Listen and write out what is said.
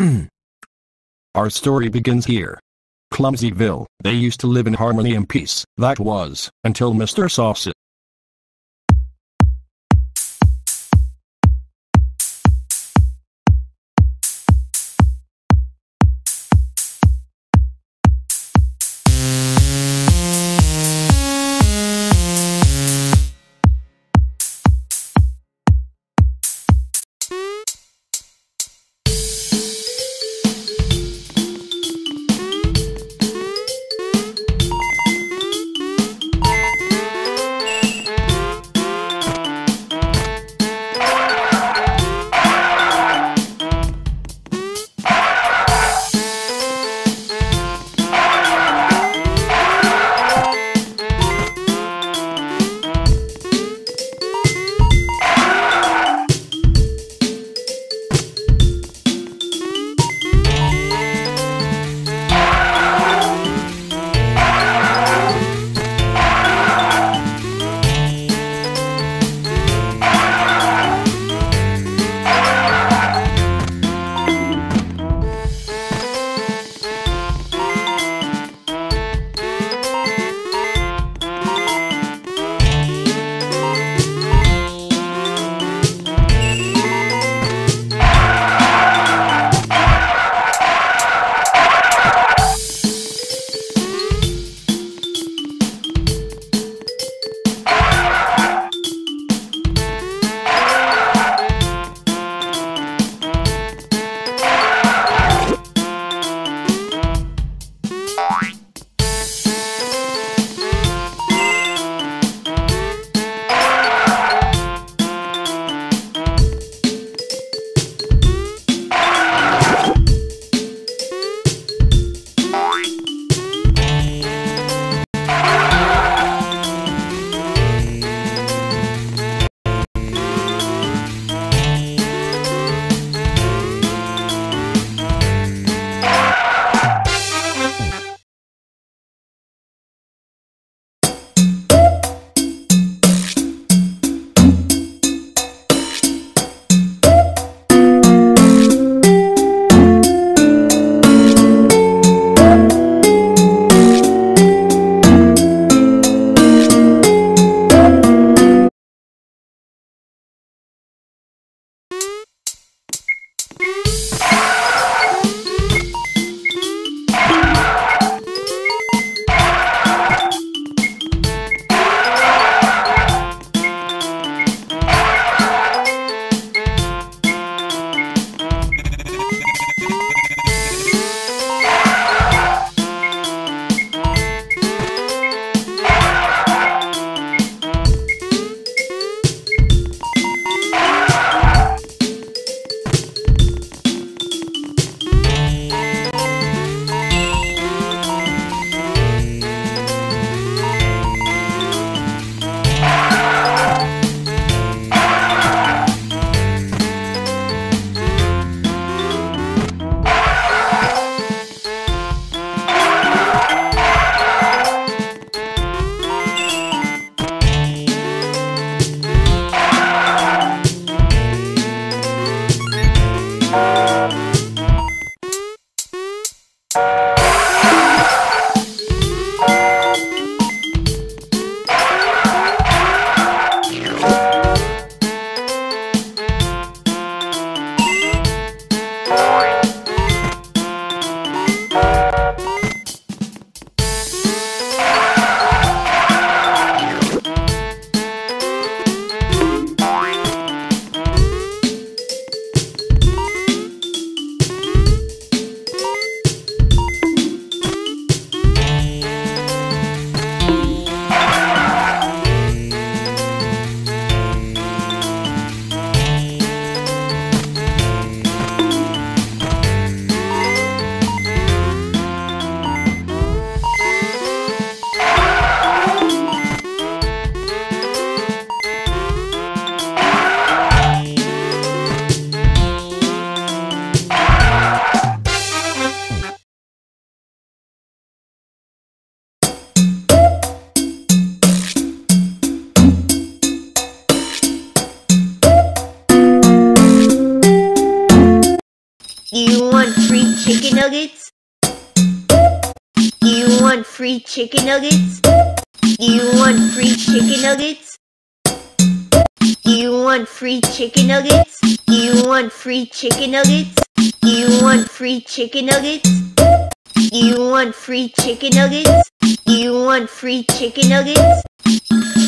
Our story begins here. Clumsyville, they used to live in harmony and peace, that was, until Mr. Sauce. chicken nuggets? Do you want free chicken nuggets? Do you want free chicken nuggets? Do you want free chicken nuggets? Do you want free chicken nuggets? Do you want free chicken nuggets? Do you want free chicken nuggets? Do you want free chicken nuggets?